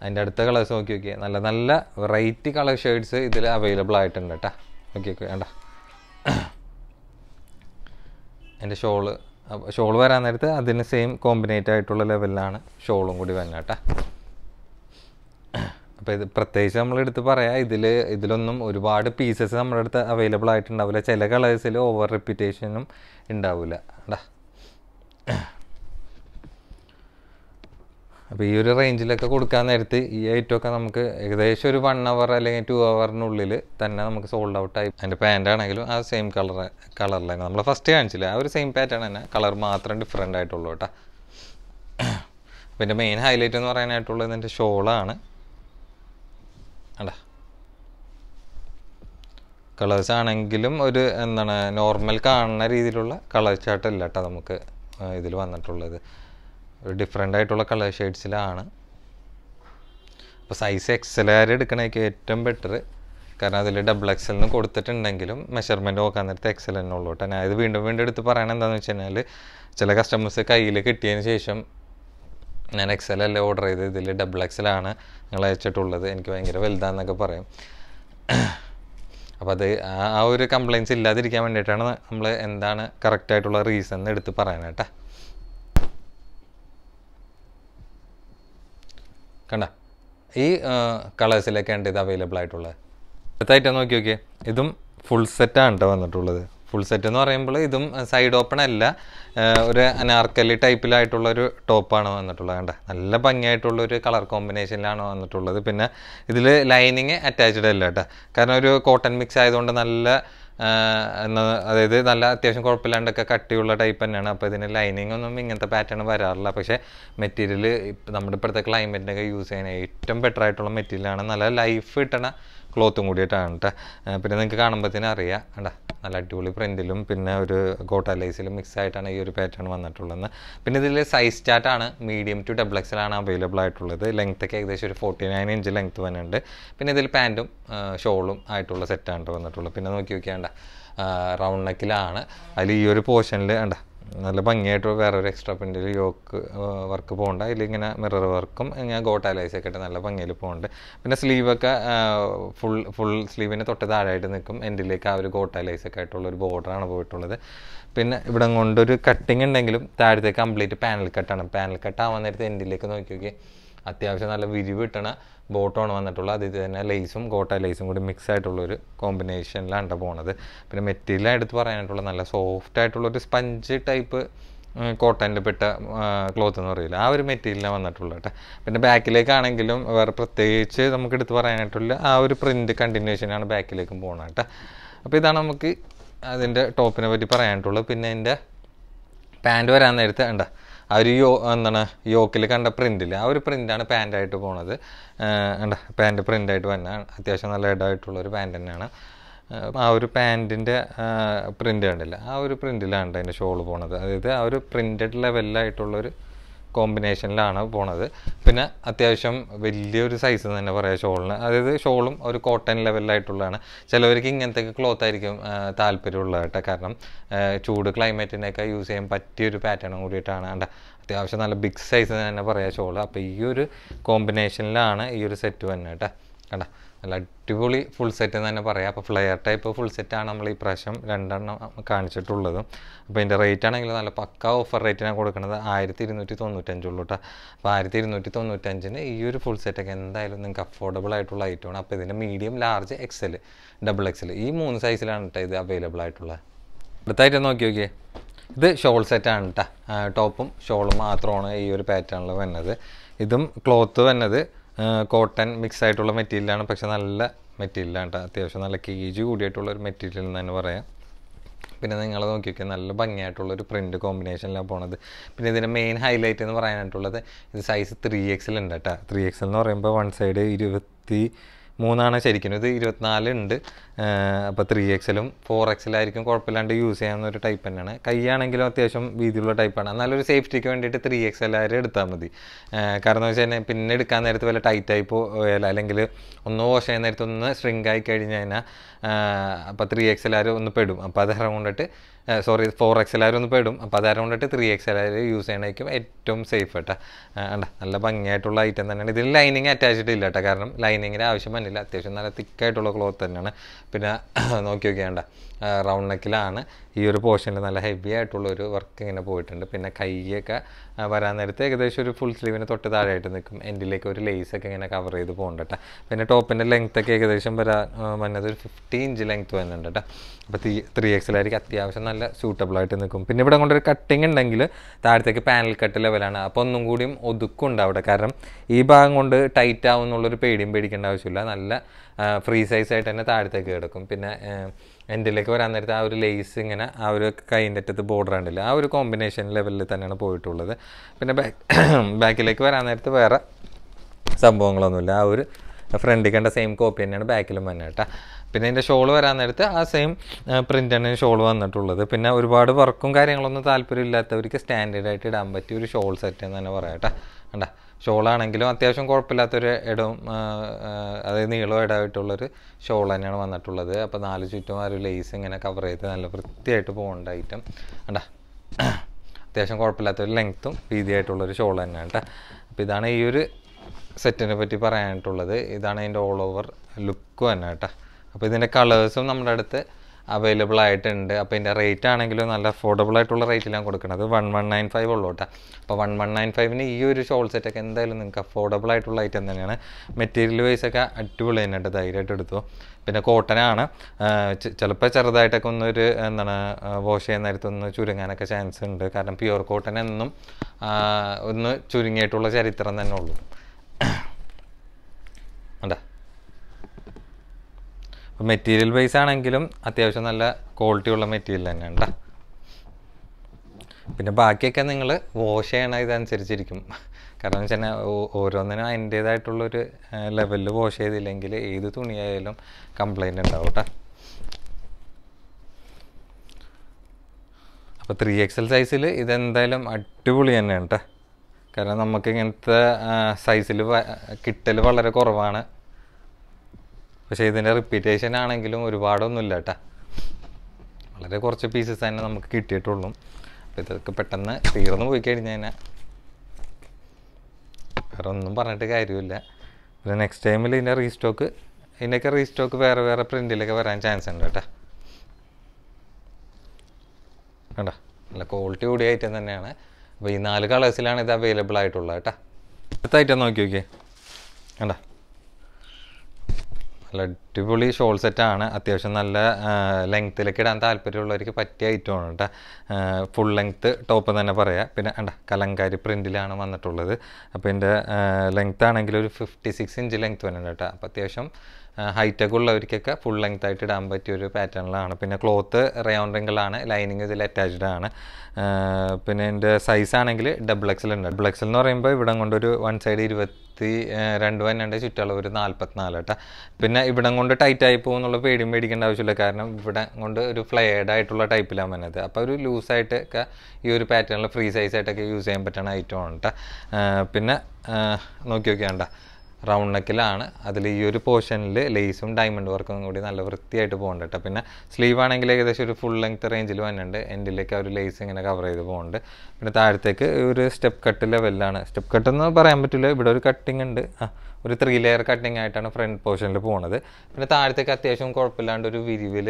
അതിന്റെ അടുത്ത കളേഴ്സ് നോക്കി നോക്കിയേ. നല്ല നല്ല വെറൈറ്റി കളർ ഷെയ്ഡ്സ് ഇതിൽ അവൈലബിൾ ആയിട്ടുണ്ട് കേട്ടോ നോക്കി നോക്കി വേണ്ട എന്റെ ഷോൾ ഷോൾ വരാൻ നേരത്ത് അതിന് സെയിം കോമ്പിനേറ്റ് ആയിട്ടുള്ള ലെവലിലാണ് ഷോളും കൂടി വന്നത് കേട്ടോ അപ്പോൾ ഇത് പ്രത്യേകിച്ച് നമ്മളെടുത്ത് പറയാം ഇതിൽ ഇതിലൊന്നും ഒരുപാട് പീസസ് നമ്മുടെ അടുത്ത് അവൈലബിൾ ആയിട്ടുണ്ടാവില്ല. ചില കളേഴ്സിൽ ഓവർ റിപ്പീറ്റേഷനും ഉണ്ടാവില്ല അടാ അപ്പോൾ ഈ ഒരു റേഞ്ചിലൊക്കെ കൊടുക്കാൻ നേരത്ത് ഈ ഐറ്റമൊക്കെ നമുക്ക് ഏകദേശം ഒരു വൺ അവർ അല്ലെങ്കിൽ ടു അവറിനുള്ളിൽ തന്നെ നമുക്ക് സോൾഡ് ഔട്ട് ആയി. അതിന്റെ പാന്റ് ആണെങ്കിലും ആ സെയിം കളർ കളറിലാണ് നമ്മൾ ഫസ്റ്റ് കാണിച്ചില്ല ആ ഒരു സെയിം പാറ്റേൺ തന്നെ. കളർ മാത്രം ഡിഫറെന്റ് ആയിട്ടുള്ളൂ കേട്ടോ. പിന്നെ മെയിൻ ഹൈലൈറ്റ് എന്ന് പറയാനായിട്ടുള്ളത് ഇതിന്റെ ഷോളാണ് അടാ കളേഴ്സ് ആണെങ്കിലും ഒരു എന്താണ് നോർമൽ കാണുന്ന രീതിയിലുള്ള കളർ ചാർട്ടല്ല കേട്ടോ നമുക്ക് ഇതിൽ വന്നിട്ടുള്ളത്. ഒരു ഡിഫറെന്റ് ആയിട്ടുള്ള കളർ ഷെയ്ഡ്സിലാണ് അപ്പോൾ സൈസ് എക്സലുകാർ എടുക്കണേക്ക് ഏറ്റവും ബെറ്റർ കാരണം അതിൽ ഡബിൾ എക്സൽ എക്സലിന് കൊടുത്തിട്ടുണ്ടെങ്കിലും മെഷർമെന്റ് നോക്കാൻ നേരത്തെ എക്സൽ തന്നെ ഉള്ളൂ കേട്ടോ ഞാൻ ഇത് വീണ്ടും വീണ്ടും എടുത്ത് പറയണത് എന്താണെന്ന് വെച്ച് കഴിഞ്ഞാൽ ചില കസ്റ്റമേഴ്സ് കയ്യിൽ കിട്ടിയതിന് ശേഷം ഞാൻ എക്സൽ അല്ലേ ഓർഡർ ചെയ്ത് ഇതിൽ ഡബിൾ എക്സലാണ് നിങ്ങൾ അയച്ചിട്ടുള്ളത്. എനിക്ക് ഭയങ്കര വലുതാന്നൊക്കെ പറയും. അപ്പോൾ അത് ആ ഒരു കംപ്ലയിൻസ് ഇല്ലാതിരിക്കാൻ വേണ്ടിയിട്ടാണ് നമ്മൾ എന്താണ് കറക്റ്റായിട്ടുള്ള റീസൺ എന്ന് എടുത്ത് പറയാനായിട്ടാ കണ്ട? ഈ കളേഴ്സിലൊക്കെ ഉണ്ട് ഇത് അവൈലബിൾ ആയിട്ടുള്ളത്. അടുത്തായിട്ട് നോക്കി നോക്കിയേ. ഇതും ഫുൾ സെറ്റാണ് കേട്ടോ വന്നിട്ടുള്ളത്. ഫുൾ സെറ്റ് എന്ന് പറയുമ്പോൾ ഇതും സൈഡ് ഓപ്പൺ അല്ല. ഒരു അനാർക്കലി ടൈപ്പിലായിട്ടുള്ള ഒരു ടോപ്പാണ് വന്നിട്ടുള്ളത് കണ്ട? നല്ല ഭംഗിയായിട്ടുള്ള ഒരു കളർ കോമ്പിനേഷനിലാണ് വന്നിട്ടുള്ളത്. പിന്നെ ഇതിൽ ലൈനിങ് അറ്റാച്ച്ഡ് അല്ല കേട്ടോ. കാരണം ഒരു കോട്ടൺ മിക്സ് ആയതുകൊണ്ട് നല്ല അതായത് നല്ല അത്യാവശ്യം കുഴപ്പമില്ലാണ്ടൊക്കെ കട്ടിയുള്ള ടൈപ്പ് തന്നെയാണ്. അപ്പോൾ ഇതിന് ലൈനിങ് ഒന്നും ഇങ്ങനത്തെ പാറ്റേൺ വരാറില്ല. പക്ഷേ മെറ്റീരിയൽ നമ്മുടെ ഇപ്പോഴത്തെ ക്ലൈമറ്റിനൊക്കെ യൂസ് ചെയ്യാൻ ഏറ്റവും ബെറ്റർ ആയിട്ടുള്ള മെറ്റീരിയലാണ് നല്ല ലൈഫ് കിട്ടണ ക്ലോത്തും കൂടിയിട്ടാണ് കേട്ടോ പിന്നെ നിങ്ങൾക്ക് കാണുമ്പോഴത്തേനും അറിയാം. കേട്ടോ നല്ല അടിപൊളി പ്രിന്റിലും പിന്നെ ഒരു ഗോട്ട ലൈസിലും മിക്സ് ആയിട്ടാണ് ഈ ഒരു പാറ്റേൺ വന്നിട്ടുള്ളത് പിന്നെ ഇതിൽ സൈസ് ചാർട്ടാണ് മീഡിയം ടു ഡബിൾ എക്സലാണ് അവൈലബിൾ ആയിട്ടുള്ളത്. ലെങ്ത് ഒക്കെ ഏകദേശം ഒരു ഫോർട്ടി നയൻ ഇഞ്ച് ലെങ്ത് വന്നിട്ടുണ്ട്. പിന്നെ ഇതിൽ പാന്റും ഷോളും ആയിട്ടുള്ള സെറ്റാണ് വന്നിട്ടുള്ളത്. പിന്നെ നോക്കി നോക്കിയാണ്ട റൗണ്ട് നെക്കിലാണ് അതിൽ ഈ ഒരു പോർഷനിൽ കണ്ട നല്ല ഭംഗിയായിട്ട് വേറെ ഒരു എക്സ്ട്രാ പ്രിന്റിൽ യോക്ക് വർക്ക് പോകണ്ട അതിലിങ്ങനെ മിറർ വർക്കും ഇങ്ങനെ ഗോട്ടാലൈസ് ഒക്കെ ഇട്ട് നല്ല ഭംഗിയിൽ പോകുന്നുണ്ട് പിന്നെ സ്ലീവൊക്കെ ഫുൾ ഫുൾ സ്ലീവിന് തൊട്ട് താഴെയായിട്ട് നിൽക്കും എൻഡിലേക്ക് ആ ഒരു ഗോട്ടാലൈസ് ഒക്കെ ആയിട്ടുള്ള ഒരു ബോർഡറാണ് പോയിട്ടുള്ളത്. പിന്നെ ഇവിടെ കൊണ്ടൊരു കട്ടിങ് ഉണ്ടെങ്കിലും താഴത്തേക്ക് കംപ്ലീറ്റ് പാനൽ കട്ടാണ് പാനൽ കട്ട് ആവാൻ നേരത്തെ എൻഡിലേക്ക് നോക്കി നോക്കി അത്യാവശ്യം നല്ല വിരിവ് കിട്ടണ ബോട്ടമാണ് വന്നിട്ടുള്ളത്. അതിൽ തന്നെ ലേസും കോട്ട ലേസും കൂടി മിക്സ് ആയിട്ടുള്ളൊരു കോമ്പിനേഷനിലാണ് പോണത്. പിന്നെ മെറ്റീരിയൽ എടുത്ത് പറയാനായിട്ടുള്ള നല്ല സോഫ്റ്റ് ആയിട്ടുള്ളൊരു സ്പഞ്ച് ടൈപ്പ് കോട്ടനിൽ പെട്ട ക്ലോത്ത് എന്ന് പറയില്ല? ആ ഒരു മെറ്റീരിയലാണ് വന്നിട്ടുള്ളത് കേട്ടോ പിന്നെ ബാക്കിലേക്കാണെങ്കിലും വേറെ പ്രത്യേകിച്ച് നമുക്ക് എടുത്ത് പറയാനായിട്ടുള്ള ആ ഒരു പ്രിന്റ് കണ്ടിന്യൂഷനാണ് ബാക്കിലേക്കും പോകണം കേട്ടോ അപ്പോൾ ഇതാണ് നമുക്ക് അതിന്റെ ടോപ്പിനെ പറ്റി പറയാനായിട്ടുള്ളത്. പിന്നെ എന്റെ പാന്റ് വരാൻ നേരത്തെ ഉണ്ട് ആ ഒരു യോ എന്താണ് യോക്കിൽ കണ്ട പ്രിന്റിൽ ആ ഒരു പ്രിന്റാണ് പാന്റായിട്ട് പോണത്. ഉണ്ട് പാന്റ് പ്രിന്റായിട്ട് വന്ന അത്യാവശ്യം നല്ല ഇടമായിട്ടുള്ള ഒരു പാന്റ് തന്നെയാണ് ആ, ഒരു പാന്റിന്റെ പ്രിന്റ് കണ്ടില്ല? ആ ഒരു പ്രിന്റിലാണ് അതിന്റെ ഷോൾ പോണത്. അതായത് ആ ഒരു പ്രിന്റഡ് ലെവലിലായിട്ടുള്ളൊരു കോമ്പിനേഷനിലാണ് പോണത്. പിന്നെ അത്യാവശ്യം വലിയൊരു സൈസ് തന്നെ പറയാം ഷോളിന്. അതായത് ഷോളും ഒരു കോട്ടൺ ലെവലിലായിട്ടുള്ളതാണ് ചിലവർക്ക് ഇങ്ങനത്തെ ക്ലോത്ത് ആയിരിക്കും താല്പര്യമുള്ളത് കേട്ടോ കാരണം ചൂട് ക്ലൈമറ്റിനൊക്കെ യൂസ് ചെയ്യാൻ പറ്റിയൊരു പാറ്റേണും കൂടിയിട്ടാണ്. കണ്ട അത്യാവശ്യം നല്ല ബിഗ് സൈസ് തന്നെ പറയാം ഷോൾ. അപ്പോൾ ഈ ഒരു കോമ്പിനേഷനിലാണ് ഈ ഒരു സെറ്റ് വന്നത് കേട്ടോ കണ്ട? നല്ല അടിപൊളി ഫുൾ സെറ്റ് എന്ന് തന്നെ പറയാം. അപ്പോൾ ഫ്ലെയർ ടൈപ്പ് ഫുൾ സെറ്റാണ് നമ്മൾ ഈ പ്രാവശ്യം രണ്ടെണ്ണം കാണിച്ചിട്ടുള്ളത്. അപ്പോൾ ഇതിന്റെ റേറ്റ് ആണെങ്കിൽ നല്ല പക്ക ഓഫർ റേറ്റിനാണ് കൊടുക്കുന്നത് ആയിരത്തി ഇരുന്നൂറ്റി തൊണ്ണൂറ്റഞ്ചുള്ളൂ കേട്ടോ അപ്പോൾ ആയിരത്തി ഇരുന്നൂറ്റി തൊണ്ണൂറ്റഞ്ചിന് ഈ ഒരു ഫുൾ സെറ്റൊക്കെ എന്തായാലും നിങ്ങൾക്ക് അഫോർഡബിൾ ആയിട്ടുള്ള ഐറ്റമാണ് അപ്പോൾ ഇതിന്റെ medium large XL double XL ഈ മൂന്ന് സൈസിലാണ് കേട്ടോ ഇത് അവൈലബിൾ ആയിട്ടുള്ളത് അടുത്തായിട്ട് നോക്കി നോക്കിയേ. ഇത് ഷോൾ സെറ്റാണ് കേട്ടോ ടോപ്പും ഷോളും മാത്രമാണ് ഈ ഒരു പാറ്റേണിൽ വന്നത്. ഇതും ക്ലോത്ത് വന്നത് കോട്ടൺ മിക്സ് ആയിട്ടുള്ള മെറ്റീരിയലാണ്. പക്ഷെ നല്ല മെറ്റീരിയലാണ് കേട്ടോ അത്യാവശ്യം നല്ല കേജ് കൂടിയിട്ടുള്ള ഒരു മെറ്റീരിയൽ എന്ന് തന്നെ പറയാം. പിന്നെ നിങ്ങൾ നോക്കിയൊക്കെ നല്ല ഭംഗിയായിട്ടുള്ള ഒരു പ്രിന്റ് കോമ്പിനേഷനിലാണ് പോണത്. പിന്നെ ഇതിന്റെ മെയിൻ ഹൈലൈറ്റ് എന്ന് പറയാനായിട്ടുള്ളത് ഇത് സൈസ് ത്രീ എക്സൽ ഉണ്ട് കേട്ടോ ത്രീ എക്സൽ എന്ന് പറയുമ്പോൾ വൺ സൈഡ് ഇരുപത്തി മൂന്നാണ് ശരിക്കും. ഇത് ഇരുപത്തിനാല് ഉണ്ട്. അപ്പോൾ ത്രീ എക്സലും ഫോർ എക്സലായിരിക്കും കുഴപ്പമില്ലാണ്ട് യൂസ് ചെയ്യാവുന്ന ഒരു ടൈപ്പ് തന്നെയാണ്. കൈയാണെങ്കിലും അത്യാവശ്യം വീതിയുള്ള ടൈപ്പാണ് എന്നാലൊരു സേഫ്റ്റിക്ക് വേണ്ടിയിട്ട് ത്രീ എക്സ് എല്ലാവരും എടുത്താൽ മതി. കാരണം എന്ന് വെച്ചാൽ പിന്നെ എടുക്കാൻ നേരത്ത് വല്ല ടൈറ്റായി പോയാൽ അല്ലെങ്കിൽ ഒന്ന് വാഷ് ചെയ്യുന്ന നേരത്ത് ഒന്ന് സ്ട്രിങ് ആയി കഴിഞ്ഞ് കഴിഞ്ഞാൽ അപ്പോൾ ത്രീ എക്സ് എല്ലാവരും ഒന്ന് പെടും. അപ്പോൾ അത് കൊണ്ടിട്ട് സോറി ഫോർ എക്സ് എല്ലാവരും ഒന്ന് പെടും. അപ്പോൾ അത് കൊണ്ടിട്ട് ത്രീ എക്സ് എല്ലാവരും യൂസ് ചെയ്യണമായിരിക്കും ഏറ്റവും സേഫ് കേട്ടോ. അണ്ട നല്ല ഭംഗിയായിട്ടുള്ള ഐറ്റം തന്നെയാണ്. ഇതിൽ ലൈനിങ് അറ്റാച്ച്ഡ് ഇല്ല കേട്ടോ. കാരണം ലൈനിങ്ങിന് ആവശ്യം വന്നില്ല. അത്യാവശ്യം നല്ല തിക്കായിട്ടുള്ള ക്ലോത്ത് തന്നെയാണ്. പിന്നെ നോക്കി നോക്കിയാണ്ട റൗണ്ട് നെക്കിലാണ് ഈ ഒരു പോർഷനിൽ നല്ല ഹെവി ആയിട്ടുള്ള ഒരു വർക്ക് ഇങ്ങനെ പോയിട്ടുണ്ട്. പിന്നെ കൈയൊക്കെ വരാൻ നേരത്തെ ഏകദേശം ഒരു ഫുൾ സ്ലീവിന് തൊട്ട് താഴെയായിട്ട് നിൽക്കും. എൻഡിലേക്ക് ഒരു ലേസ് ഒക്കെ ഇങ്ങനെ കവർ ചെയ്ത് പോകുന്നുണ്ട് കേട്ടോ പിന്നെ ടോപ്പിന്റെ ലെങ്ത് ഒക്കെ ഏകദേശം വരാൻ വന്നത് ഒരു ഫിഫ്റ്റി ഇഞ്ച് ലെങ്ത് വരുന്നുണ്ട് കേട്ടോ അപ്പോൾ ത്രീ ത്രീ എക്സിലായിരിക്കും അത്യാവശ്യം നല്ല സൂട്ടബിൾ ആയിട്ട് നിൽക്കും. പിന്നെ ഇവിടെ കൊണ്ടൊരു കട്ടിങ് ഉണ്ടെങ്കിൽ താഴത്തേക്ക് പാനൽ കട്ട് ലെവലാണ് അപ്പോൾ ഒന്നും കൂടിയും ഒതുക്കുണ്ട് അവിടെ. കാരണം ഈ ഭാഗം കൊണ്ട് ടൈറ്റ് ആവും എന്നുള്ളൊരു പേടിയും പേടിക്കേണ്ട ആവശ്യമില്ല. നല്ല ഫ്രീ സൈസ് ആയിട്ട് തന്നെ താഴത്തേക്ക് കിടക്കും. പിന്നെ എൻഡിലേക്ക് വരാൻ നേരത്തെ ആ ഒരു ലേസ് ഇങ്ങനെ ആ ഒരു കൈന്റെ അറ്റത്ത് ബോർഡർ ഉണ്ടല്ലോ ആ ഒരു കോമ്പിനേഷൻ ലെവലിൽ തന്നെയാണ് പോയിട്ടുള്ളത്. പിന്നെ ബാക്ക് ബാക്കിലേക്ക് വരാൻ നേരത്ത് വേറെ സംഭവങ്ങളൊന്നുമില്ല. ആ ഒരു ഫ്രണ്ടിൽ കണ്ട സെയിം കോപ്പി തന്നെയാണ് ബാക്കിലും വന്നത് കേട്ടോ. പിന്നെ എന്റെ ഷോൾ വരാൻ നേരത്ത് ആ സെയിം പ്രിന്റ് ഷോൾ വന്നിട്ടുള്ളത്. പിന്നെ ഒരുപാട് വർക്കും കാര്യങ്ങളൊന്നും താല്പര്യമില്ലാത്തവർക്ക് സ്റ്റാൻഡേർഡായിട്ട് ഇടാൻ പറ്റിയ ഒരു ഷോൾ സെറ്റ് എന്ന് തന്നെ പറയാം കേട്ടോ. ഷോളാണെങ്കിലും അത്യാവശ്യം കുഴപ്പമില്ലാത്തൊരു ഇടം അതായത് നീളം ഇടമായിട്ടുള്ളൊരു ഷോൾ തന്നെയാണ് വന്നിട്ടുള്ളത്. അപ്പോൾ നാല് ചുറ്റും ആ ഒരു ലേസ് ഇങ്ങനെ കവർ ചെയ്ത് നല്ല വൃത്തിയായിട്ട് പോകേണ്ട ഐറ്റം കണ്ടാ? അത്യാവശ്യം കുഴപ്പമില്ലാത്തൊരു ലെങ്ത്തും വീതിയായിട്ടുള്ളൊരു ഷോൾ തന്നെയാണ് കേട്ടോ. അപ്പോൾ ഇതാണ് ഈ ഒരു സെറ്റിനെ പറ്റി പറയാനായിട്ടുള്ളത്. ഇതാണ് അതിന്റെ ഓൾ ഓവർ ലുക്ക് തന്നെ കേട്ടോ. അപ്പോൾ ഇതിന്റെ കളേഴ്സും നമ്മുടെ അടുത്ത് അവൈലബിൾ ആയിട്ടുണ്ട്. അപ്പോൾ ഇതിന്റെ റേറ്റ് ആണെങ്കിലും നല്ല അഫോർഡബിൾ ആയിട്ടുള്ള റേറ്റിലാണ് കൊടുക്കുന്നത് വൺ വൺ നയൻ ഫൈവ് ഉള്ളൂ കേട്ടോ. അപ്പോൾ വൺ വൺ നയൻ ഫൈവിന് ഈ ഒരു ഷോൾ സെറ്റൊക്കെ എന്തായാലും നിങ്ങൾക്ക് അഫോർഡബിൾ ആയിട്ടുള്ള ഐറ്റം തന്നെയാണ്. മെറ്റീരിയൽ വൈസ് ഒക്കെ അടിപൊളി തന്നെയുണ്ട്. ധൈര്യമായിട്ട് എടുത്തു. പിന്നെ കോട്ടനാണ് ചിലപ്പോൾ ചെറുതായിട്ടൊക്കെ ഒന്നൊരു എന്താണ് വാഷ് ചെയ്യുന്ന നേരത്തൊന്ന് ചുരുങ്ങാനൊക്കെ ചാൻസ് ഉണ്ട്. കാരണം പ്യുവർ കോട്ടൺ എന്നും ഒന്ന് ചുരുങ്ങിയിട്ടുള്ള ചരിത്രം തന്നെ ഉള്ളൂ അതാ അപ്പോൾ മെറ്റീരിയൽ ബേസ് ആണെങ്കിലും അത്യാവശ്യം നല്ല ക്വാളിറ്റി ഉള്ള മെറ്റീരിയൽ തന്നെയാണ് ട്ടാ. പിന്നെ ബാക്കിയൊക്കെ നിങ്ങൾ വാഷ് ചെയ്യണ ഇതനുസരിച്ചിരിക്കും. കാരണം വെച്ചാൽ ഓരോന്നിനും അതിന്റേതായിട്ടുള്ളൊരു ലെവലിൽ വാഷ് ചെയ്തില്ലെങ്കിൽ ഏത് തുണിയായാലും കംപ്ലൈന്റ് ഉണ്ടാവും കേട്ടോ അപ്പോൾ ത്രീ എക്സൽ സൈസിൽ ഇതെന്തായാലും അടിപൊളി തന്നെയാണ് കേട്ടോ കാരണം നമുക്ക് ഇങ്ങനത്തെ സൈസിൽ കിട്ടൽ വളരെ കുറവാണ്. പക്ഷേ ഇതിന്റെ റിപ്പീറ്റേഷൻ ആണെങ്കിലും ഒരുപാടൊന്നുമില്ല കേട്ടോ. വളരെ കുറച്ച് പീസസ് തന്നെ നമുക്ക് കിട്ടിയിട്ടുള്ളൂ. അപ്പോൾ ഇതൊക്കെ പെട്ടെന്ന് തീർന്നു പോയി കഴിഞ്ഞ് കഴിഞ്ഞാൽ വേറെ ഒന്നും പറഞ്ഞിട്ട് കാര്യമില്ല. പിന്നെ നെക്സ്റ്റ് ടൈമിൽ ഇതിന്റെ റീസ്റ്റോക്ക് ഇതിന്റെയൊക്കെ റീസ്റ്റോക്ക് വേറെ വേറെ പ്രിന്റിലൊക്കെ വരാൻ ചാൻസ് ഉണ്ട് കേട്ടോ. കണ്ടോ? നല്ല ക്വാളിറ്റി കൂടിയ ഐറ്റം തന്നെയാണ്. അപ്പോൾ ഈ നാല് കളേഴ്സിലാണ് ഇത് അവൈലബിൾ ആയിട്ടുള്ളത് കേട്ടോ. അടുത്ത ഐറ്റം നോക്കി നോക്കിയേ. കണ്ടോ? നല്ല അടിപൊളി ഷോൾ സെറ്റാണ് അത്യാവശ്യം നല്ല ലെങ്ത്തിലേക്ക് ഇടാൻ താല്പര്യമുള്ളവർക്ക് പറ്റിയ ഐറ്റമാണ് കേട്ടോ ഫുൾ ലെങ്ത്ത് ടോപ്പ് തന്നെ പറയാം. പിന്നെ അണ്ട കലങ്കാരി പ്രിന്റിലാണ് വന്നിട്ടുള്ളത്. അപ്പോൾ ഇതിന്റെ ലെങ്ത്ത് ആണെങ്കിൽ ഒരു ഫിഫ്റ്റി സിക്സ് ഇഞ്ച് ലെങ്ത്ത് വരുന്നുണ്ട് കേട്ടോ അപ്പോൾ അത്യാവശ്യം ഹൈറ്റൊക്കെ ഉള്ളവർക്കൊക്കെ ഫുൾ ലെങ്ത് ആയിട്ട് ഇടാൻ പറ്റിയ ഒരു പാറ്റേണിലാണ് പിന്നെ ക്ലോത്ത് റയോൺ റിങ്കിളാണ് ലൈനിങ് ഇതിൽ അറ്റാച്ച്ഡ് ആണ്. പിന്നെ എന്റെ സൈസ് ആണെങ്കിൽ ഡബിൾ എക്സൽ ഉണ്ട്. ഡബിൾ എക്സൽ എന്ന് പറയുമ്പോൾ ഇവിടെ കൊണ്ടൊരു വൺ സൈഡ് ഇരുപത്തി രണ്ട് വന്നുണ്ട് ചുറ്റളവ് ഒരു നാൽപ്പത്തിനാല് കേട്ടോ. പിന്നെ ഇവിടം കൊണ്ട് ടൈറ്റ് ആയി പോകുന്നുള്ള പേടിയും പേടിക്കേണ്ട ആവശ്യമില്ല. കാരണം ഇവിടെ കൊണ്ട് ഒരു ഫ്ലെയർഡ് ആയിട്ടുള്ള ടൈപ്പിലാണ് വന്നത്. അപ്പോൾ ഒരു ലൂസായിട്ട് ഒക്കെ ഈ ഒരു പാറ്റേണിൽ ഫ്രീ സൈസ് ആയിട്ടൊക്കെ യൂസ് ചെയ്യാൻ പറ്റുന്ന ഐറ്റമാണ് കേട്ടോ പിന്നെ നോക്കി നോക്കിയാണ്ട. റൗണ്ട് നെക്കിലാണ്. അതിൽ ഈ ഒരു പോർഷനിൽ ലേസും ഡയമണ്ട് വർക്കും കൂടി നല്ല വൃത്തിയായിട്ട് പോകുന്നുണ്ട് കേട്ടോ പിന്നെ സ്ലീവ് ആണെങ്കിൽ ഏകദേശം ഒരു ഫുൾ ലെങ്ത് റേഞ്ചിൽ വന്നിട്ടുണ്ട്. എൻഡിലേക്ക് ആ ഒരു ലേസ് ഇങ്ങനെ കവർ ചെയ്ത് പോകുന്നുണ്ട് പിന്നെ താഴത്തേക്ക് ഒരു സ്റ്റെപ്പ് കട്ട് ലെവലിലാണ് സ്റ്റെപ്പ് കട്ട് എന്ന് പറയാൻ പറ്റില്ല. ഇവിടെ ഒരു കട്ടിങ് ഉണ്ട്. ഒരു ത്രീ ലെയർ കട്ടിങ് ആയിട്ടാണ് ഫ്രണ്ട് പോർഷനിൽ പോകുന്നത് പിന്നെ താഴത്തേക്ക് അത്യാവശ്യം കുഴപ്പമില്ലാണ്ട് ഒരു വിരിവിൽ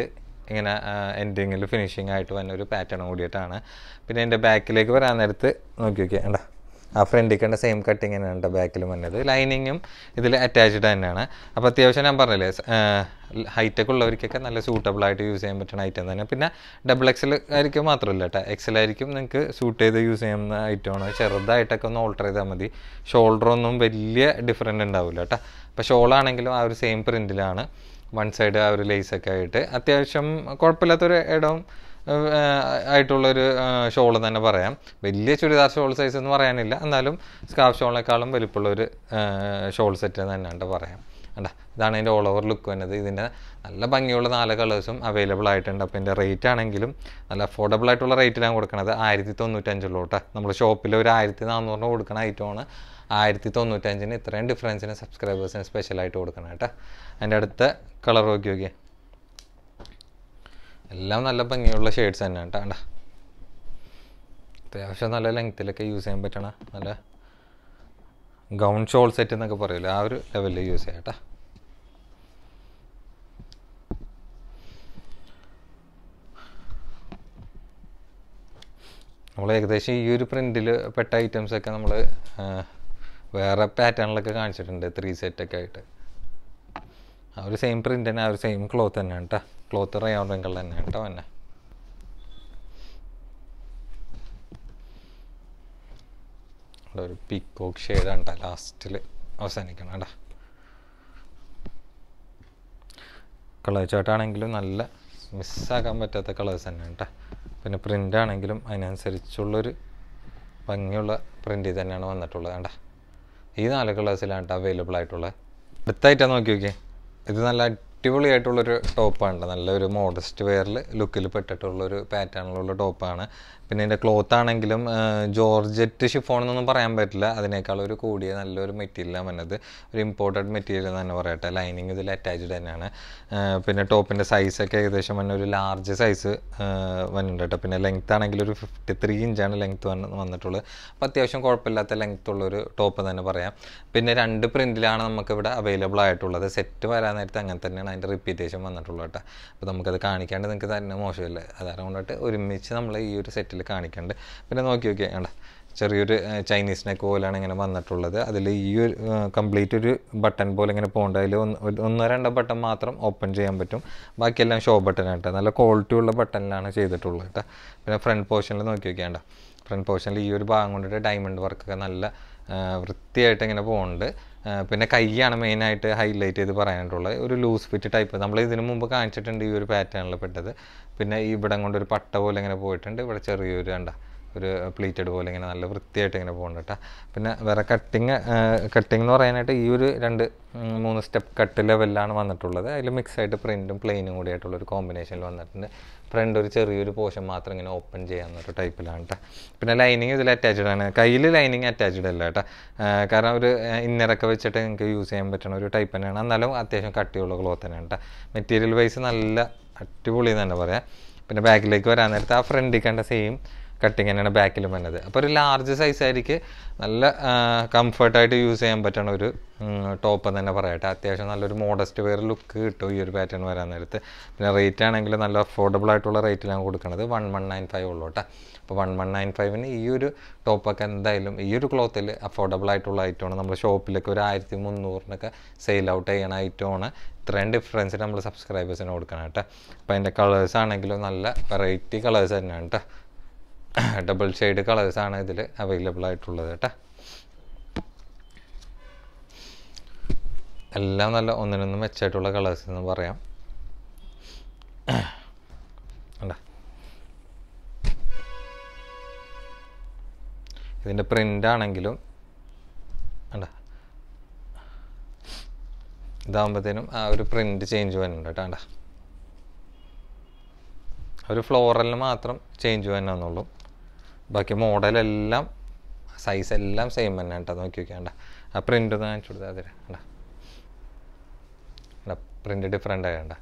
ഇങ്ങനെ എൻഡിങ്ങിൽ ഫിനിഷിംഗ് ആയിട്ട് വന്ന ഒരു പാറ്റേൺ കൂടിയിട്ടാണ്. പിന്നെ എന്റെ ബാക്കിലേക്ക് വരാൻ നേരത്ത് നോക്കി നോക്കിയാൽ ആ ഫ്രണ്ടിൽ കണ്ട സെയിം കട്ടിങ് തന്നെയാണ് കേട്ടോ ബാക്കിൽ വന്നത്. ലൈനിങ്ങും ഇതിൽ അറ്റാച്ച്ഡ് തന്നെയാണ്. അപ്പോൾ അത്യാവശ്യം ഞാൻ പറഞ്ഞില്ലേ ഹൈറ്റൊക്കെ ഉള്ളവർക്കൊക്കെ നല്ല സൂട്ടബിൾ ആയിട്ട് യൂസ് ചെയ്യാൻ പറ്റുന്ന ഐറ്റം തന്നെ. പിന്നെ ഡബിൾ എക്സൽ ആയിരിക്കും മാത്രമല്ല കേട്ടോ എക്സൽ ആയിരിക്കും നിങ്ങൾക്ക് സൂട്ട് ചെയ്ത് യൂസ് ചെയ്യുന്ന ഐറ്റമാണ് ചെറുതായിട്ടൊക്കെ ഒന്ന് ഓൾട്ടർ ചെയ്താൽ മതി. ഷോൾഡർ ഒന്നും വലിയ ഡിഫറെന്റ് ഉണ്ടാവില്ല കേട്ടോ അപ്പോൾ ഷോളാണെങ്കിലും ആ ഒരു സെയിം പ്രിന്റിലാണ് വൺ സൈഡ് ആ ഒരു ലേസൊക്കെ ആയിട്ട്. അത്യാവശ്യം കുഴപ്പമില്ലാത്തൊരു ഇടവും ആയിട്ടുള്ളൊരു ഷോൾ തന്നെ പറയാം. വലിയ ചുരിദാർ ഷോൾ സൈസ് എന്ന് പറയാനില്ല. എന്നാലും സ്കാർഫ് ഷോളിനേക്കാളും വലിപ്പമുള്ളൊരു ഷോൾ സെറ്റ് തന്നെയാണ് പറയാം. കണ്ട ഇതാണ് അതിന്റെ ഓൾ ഓവർ ലുക്ക് വന്നത്. ഇതിന്റെ നല്ല ഭംഗിയുള്ള നാല് കളേഴ്സും അവൈലബിൾ ആയിട്ടുണ്ട്. അപ്പോൾ ഇതിന്റെ റേറ്റ് ആണെങ്കിലും നല്ല അഫോർഡബിൾ ആയിട്ടുള്ള റേറ്റിലാണ് കൊടുക്കുന്നത് ആയിരത്തി തൊണ്ണൂറ്റഞ്ചുള്ളൂ കേട്ടോ. നമ്മൾ ഷോപ്പിൽ ഒരു ആയിരത്തി നാനൂറിന് കൊടുക്കുന്ന ഐറ്റമാണ് ആയിരത്തി തൊണ്ണൂറ്റഞ്ചിന് ഇത്രയും ഡിഫറൻസിന് സബ്സ്ക്രൈബേഴ്സിന് സ്പെഷ്യലായിട്ട് കൊടുക്കണം കേട്ടോ. അതിന്റെ അടുത്ത കളർ നോക്കി നോക്കിയേ. എല്ലാം നല്ല ഭംഗിയുള്ള ഷെയ്ഡ്സ് തന്നെ കേട്ടോ അത്യാവശ്യം നല്ല ലെങ്ത്തിലൊക്കെ യൂസ് ചെയ്യാൻ പറ്റണ നല്ല ഗൗൺ ഷോൾ സെറ്റ് എന്നൊക്കെ പറയില്ല ആ ഒരു ലെവലിൽ യൂസ് ചെയ്യാം കേട്ടോ നമ്മൾ ഏകദേശം ഈ ഒരു പ്രിന്റിൽ പെട്ട ഐറ്റംസൊക്കെ നമ്മൾ വേറെ പാറ്റേണിലൊക്കെ കാണിച്ചിട്ടുണ്ട് ത്രീ സെറ്റൊക്കെ ആയിട്ട്. ആ ഒരു സെയിം പ്രിന്റ് തന്നെ ആ ഒരു സെയിം ക്ലോത്ത് തന്നെയാണ് കേട്ടോ ക്ലോത്ത് റയോൺ റിങ്കിൾ തന്നെയാണ് കേട്ടോ ഇവിടെ ഒരു പീക്കോക്ക് ഷെയ്ഡാണ് കേട്ടോ ലാസ്റ്റിൽ അവസാനിക്കണം കേട്ടോ കളർ ചാർട്ടാണെങ്കിലും നല്ല മിസ്സാക്കാൻ പറ്റാത്ത കളേഴ്സ് തന്നെയാണ് കേട്ടോ പിന്നെ പ്രിന്റ് ആണെങ്കിലും അതിനനുസരിച്ചുള്ളൊരു ഭംഗിയുള്ള പ്രിന്റ് തന്നെയാണ് വന്നിട്ടുള്ളത് കേട്ടോ ഈ നാല് കളേഴ്സിലാണ് കേട്ടോ അവൈലബിൾ ആയിട്ടുള്ളത്. അടുത്തായിട്ടാണ് നോക്കി നോക്കിയേ. ഇത് നല്ല അടിപൊളിയായിട്ടുള്ളൊരു ടോപ്പാണ് നല്ലൊരു മോഡസ്റ്റ് വെയറിൽ ലുക്കിൽ പെട്ടിട്ടുള്ളൊരു പാറ്റേണിലുള്ള ടോപ്പാണ്. പിന്നെ ഇതിന്റെ ക്ലോത്ത് ആണെങ്കിലും ജോർജറ്റ് ഷിഫോൺ എന്നൊന്നും പറയാൻ പറ്റില്ല. അതിനേക്കാൾ ഒരു കൂടിയ നല്ലൊരു മെറ്റീരിയലാണ് വന്നത്. ഒരു ഇമ്പോർട്ടഡ് മെറ്റീരിയൽ തന്നെ പറയട്ടെ. ലൈനിങ് ഇതിൽ അറ്റാച്ച്ഡ് തന്നെയാണ്. പിന്നെ ടോപ്പിന്റെ സൈസൊക്കെ ഏകദേശം വന്ന ഒരു ലാർജ് സൈസ് വന്നിട്ടുണ്ട് പിന്നെ ലെങ്ത് ആണെങ്കിൽ ഒരു ഫിഫ്റ്റി ത്രീ ഇഞ്ചാണ് ലെങ്ത് വന്നിട്ടുള്ളത്. അപ്പോൾ അത്യാവശ്യം കുഴപ്പമില്ലാത്ത ലെങ്ത് ഉള്ളൊരു ടോപ്പ് തന്നെ പറയാം. പിന്നെ രണ്ട് പ്രിന്റിലാണ് നമുക്കിവിടെ അവൈലബിൾ ആയിട്ടുള്ളത്. സെറ്റ് വരാൻ നേരത്തെ അങ്ങനെ തന്നെയാണ് അതിന്റെ റിപ്പീറ്റേഷൻ വന്നിട്ടുള്ളൂ കേട്ടോ. അപ്പോൾ നമുക്കത് കാണിക്കാണ്ട് നിങ്ങൾക്ക് തന്നെ മോശമില്ല? അതാണ് കൊണ്ടിട്ട് ഒരുമിച്ച് നമ്മൾ ഈ ഒരു സെറ്റിൽ കാണിക്കാണ്ട്. പിന്നെ നോക്കി നോക്കി വേണ്ട ചെറിയൊരു ചൈനീസ് നെക്ക് പോലെയാണ് ഇങ്ങനെ വന്നിട്ടുള്ളത്. അതിൽ ഈ ഒരു കംപ്ലീറ്റ് ഒരു ബട്ടൺ പോലെ ഇങ്ങനെ പോകേണ്ട അതിൽ ഒന്ന് ഒന്നോ രണ്ടോ ബട്ടൺ മാത്രം ഓപ്പൺ ചെയ്യാൻ പറ്റും. ബാക്കിയെല്ലാം ഷോ ബട്ടൺ കേട്ടോ. നല്ല ക്വാളിറ്റി ഉള്ള ബട്ടണിലാണ് ചെയ്തിട്ടുള്ളത് കേട്ടോ. പിന്നെ ഫ്രണ്ട് പോർഷനിൽ നോക്കി നോക്കിയാണ്ട ഫ്രണ്ട് പോർഷനിൽ ഈ ഒരു ഭാഗം കൊണ്ടിട്ട് ഡയമണ്ട് വർക്കൊക്കെ നല്ല വൃത്തിയായിട്ട് ഇങ്ങനെ പോകുന്നുണ്ട് പിന്നെ കൈയാണ് മെയിനായിട്ട് ഹൈലൈറ്റ് ചെയ്ത് പറയാനായിട്ടുള്ളത് ഒരു ലൂസ് ഫിറ്റ് ടൈപ്പ് നമ്മൾ ഇതിനു മുമ്പ് കാണിച്ചിട്ടുണ്ട് ഈ ഒരു പാറ്റേണിൽ പെട്ടത്. പിന്നെ ഇവിടം കൊണ്ടൊരു പട്ട പോലെ ഇങ്ങനെ പോയിട്ടുണ്ട്. ഇവിടെ ചെറിയൊരു കണ്ട ഒരു പ്ലീറ്റഡ് പോലെ ഇങ്ങനെ നല്ല വൃത്തിയായിട്ട് ഇങ്ങനെ പോകുന്നുണ്ട് പിന്നെ വേറെ കട്ടിങ് കട്ടിങ് എന്ന് പറയാനായിട്ട് ഈ ഒരു രണ്ട് മൂന്ന് സ്റ്റെപ്പ് കട്ട് ലെവലിലാണ് വന്നിട്ടുള്ളത്. അതിൽ മിക്സ് ആയിട്ട് പ്രിന്റും പ്ലെയിനും കൂടി ആയിട്ടുള്ള ഒരു കോമ്പിനേഷനിൽ വന്നിട്ടുണ്ട്. ഫ്രണ്ട് ഒരു ചെറിയൊരു പോർഷൻ മാത്രം ഇങ്ങനെ ഓപ്പൺ ചെയ്യാവുന്ന ഒരു ടൈപ്പിലാണ് കേട്ടോ. പിന്നെ ലൈനിങ് ഇതിൽ അറ്റാച്ച്ഡ് ആണ്. കയ്യിൽ ലൈനിങ് അറ്റാച്ച്ഡ് അല്ല കേട്ടോ. കാരണം ഒരു ഇന്നറൊക്കെ വെച്ചിട്ട് നിങ്ങൾക്ക് യൂസ് ചെയ്യാൻ പറ്റുന്ന ഒരു ടൈപ്പ് തന്നെയാണ്. എന്നാലും അത്യാവശ്യം കട്ടിയുള്ള ക്ലോത്ത് തന്നെയാണ് കേട്ടോ. മെറ്റീരിയൽ വൈസ് നല്ല അടിപൊളി എന്ന് തന്നെ പറയാം. പിന്നെ ബാക്കിലേക്ക് വരാൻ നേരത്തെ ആ ഫ്രണ്ടിൽ കണ്ട സെയിം കട്ടിങ് തന്നെയാണ് ബാക്കിലും വന്നത്. അപ്പോൾ ഒരു ലാർജ് സൈസ് ആയിരിക്കും. നല്ല കംഫർട്ടായിട്ട് യൂസ് ചെയ്യാൻ പറ്റണ ഒരു ടോപ്പ് എന്ന് തന്നെ പറയട്ടെ അത്യാവശ്യം നല്ലൊരു മോഡസ്റ്റ് വെയർ ലുക്ക് കിട്ടും ഈ ഒരു പാറ്റേൺ വരാൻ നേരത്ത്. പിന്നെ റേറ്റ് ആണെങ്കിൽ നല്ല അഫോർഡബിൾ ആയിട്ടുള്ള റേറ്റിലാണ് കൊടുക്കുന്നത് വൺ വൺ നയൻ ഫൈവ് ഉള്ളൂ കേട്ടോ. അപ്പോൾ വൺ വൺ നയൻ ഫൈവിന് ഈ ഒരു ടോപ്പൊക്കെ എന്തായാലും ഈ ഒരു ക്ലോത്തിൽ അഫോർഡബിൾ ആയിട്ടുള്ള ഐറ്റമാണ് നമ്മൾ ഷോപ്പിലൊക്കെ ഒരു ആയിരത്തി മുന്നൂറിനൊക്കെ സെയിൽ ഔട്ട് ചെയ്യണ ഐറ്റമാണ് ഇത്രയും ഡിഫറൻസ് നമ്മൾ സബ്സ്ക്രൈബേഴ്സിന് കൊടുക്കണം കേട്ടോ. അപ്പോൾ അതിന്റെ കളേഴ്സ് ആണെങ്കിലും നല്ല വെറൈറ്റി കളേഴ്സ് തന്നെയാണ് കേട്ടോ. ഡബിൾ ഷെയ്ഡ് കളേഴ്സ് ആണ് ഇതിൽ അവൈലബിൾ ആയിട്ടുള്ളത് കേട്ടോ. എല്ലാം നല്ല ഒന്നിനൊന്നും മെച്ചമായിട്ടുള്ള കളേഴ്സ് എന്ന് പറയാം. ഇതിന്റെ പ്രിന്റ് ആണെങ്കിലും കണ്ട? ഇതാകുമ്പോഴത്തേനും ആ ഒരു പ്രിന്റ് ചേഞ്ച് വരുന്നുണ്ട് കേട്ടോ ഒരു ഫ്ലോറലിന് മാത്രം ചേഞ്ച് വന്നെന്നുള്ളൂ. ബാക്കി മോഡലെല്ലാം സൈസ് എല്ലാം സെയിം തന്നെ കേട്ടോ. നോക്കി നോക്കിയാണ്ട ആ പ്രിന്റ് ഒന്ന് കാണിച്ചു കൊടുത്താൽ അതിരാ കണ്ട. പ്രിന്റ് ഡിഫറെന്റ് ആയണ്ട